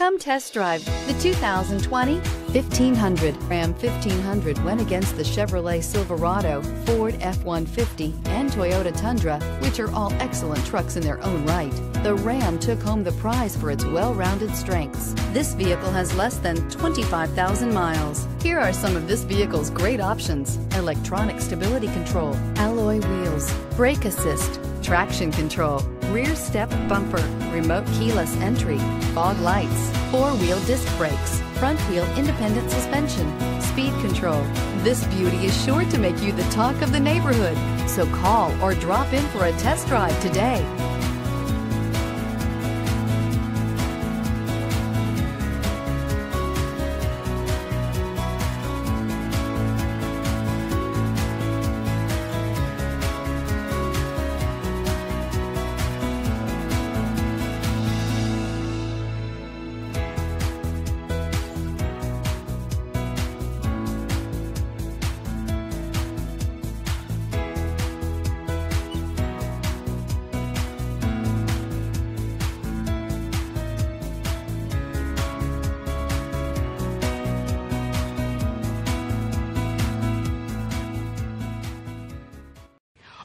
Come test drive the 2020 1500. Ram 1500 went against the Chevrolet Silverado, Ford F-150, and Toyota Tundra, which are all excellent trucks in their own right. The Ram took home the prize for its well-rounded strengths. This vehicle has less than 25,000 miles. Here are some of this vehicle's great options. Electronic stability control, alloy wheels, brake assist, traction control, rear step bumper, remote keyless entry, fog lights, four-wheel disc brakes, front wheel independent suspension, speed control. This beauty is sure to make you the talk of the neighborhood. So call or drop in for a test drive today.